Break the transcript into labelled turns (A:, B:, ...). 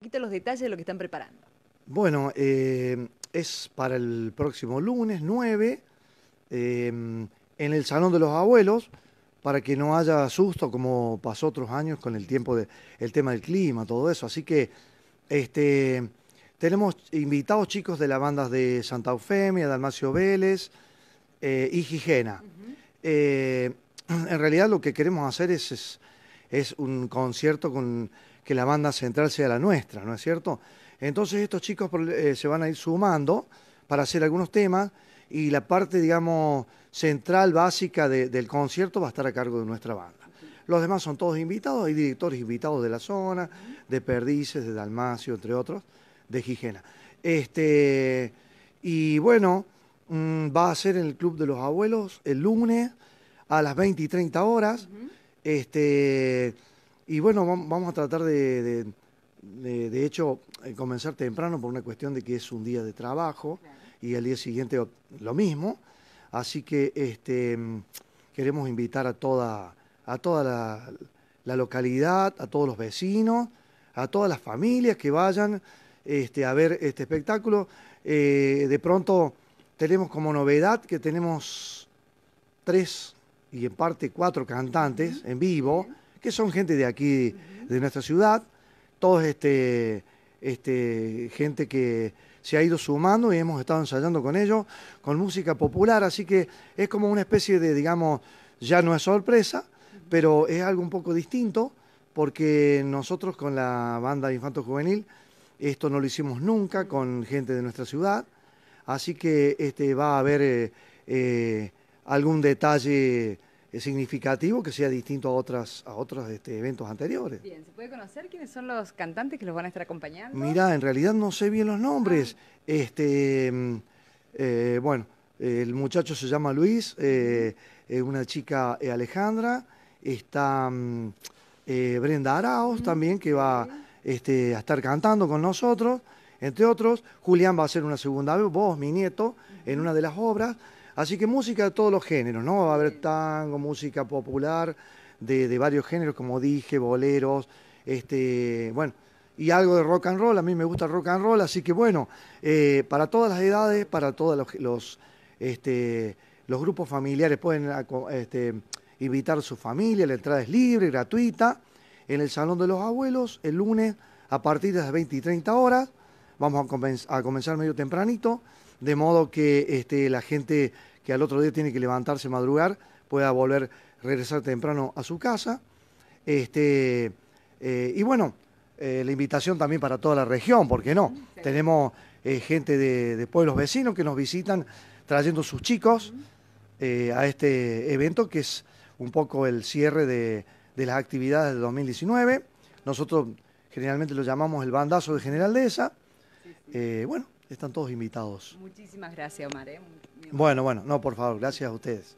A: poquito los detalles de lo que están preparando.
B: Bueno, eh, es para el próximo lunes 9 eh, en el Salón de los Abuelos para que no haya susto como pasó otros años con el tiempo de el tema del clima, todo eso. Así que este tenemos invitados chicos de las bandas de Santa Eufemia, Dalmacio Vélez eh, y Gigena. en realidad lo que queremos hacer es, es un concierto con que la banda central sea la nuestra, ¿no es cierto? Entonces estos chicos eh, se van a ir sumando para hacer algunos temas y la parte, digamos, central, básica del concierto va a estar a cargo de nuestra banda. Los demás son todos invitados, hay directores invitados de la zona, de Perdices, de Dalmacio, entre otros, de Gigena. Este, y bueno, mm, va a ser en el Club de los Abuelos el lunes a las 20 y 30 horas. este, y bueno, vamos a tratar de, de, hecho, eh, comenzar temprano por una cuestión de que es un día de trabajo y el día siguiente lo mismo. Así que este, queremos invitar a toda, a toda la, localidad, a todos los vecinos, a todas las familias que vayan este, a ver este espectáculo. Eh, de pronto tenemos como novedad que tenemos tres y en parte cuatro cantantes en vivo que son gente de aquí, de nuestra ciudad, todos este, este, gente que se ha ido sumando y hemos estado ensayando con ellos, con música popular, así que es como una especie de, digamos, ya no es sorpresa, pero es algo un poco distinto, porque nosotros con la banda Infanto Juvenil, esto no lo hicimos nunca con gente de nuestra ciudad, así que este, va a haber eh, eh, algún detalle es significativo que sea distinto a otras a otros este, eventos anteriores.
A: Bien, ¿se puede conocer quiénes son los cantantes que los van a estar acompañando?
B: Mira, en realidad no sé bien los nombres. Ah. Este, mm, eh, bueno, el muchacho se llama Luis, eh, una chica eh, Alejandra, está mm, Brenda Araos también que va este, a estar cantando con nosotros, entre otros. Julián va a hacer una segunda vez, vos, mi nieto, en una de las obras. Así que música de todos los géneros, ¿no? Va a haber tango, música popular, de, varios géneros, como dije, boleros, este, bueno, y algo de rock and roll, a mí me gusta rock and roll, así que bueno, eh, para todas las edades, para todos los, este, los grupos familiares pueden este, invitar a su familia, la entrada es libre, gratuita, en el Salón de los Abuelos, el lunes a partir de las 20 y 30 horas, vamos a, a comenzar medio tempranito, de modo que este, la gente que al otro día tiene que levantarse, madrugar, pueda volver, regresar temprano a su casa. Este, eh, y bueno, eh, la invitación también para toda la región, ¿por qué no? Tenemos eh, gente de, pueblos vecinos que nos visitan trayendo sus chicos a este evento que es un poco el cierre de, las actividades de 2019. Nosotros generalmente lo llamamos el bandazo de General Dehesa. bueno, están todos invitados.
A: Muchísimas gracias, Omar.
B: Bueno, bueno, no, por favor, gracias a ustedes.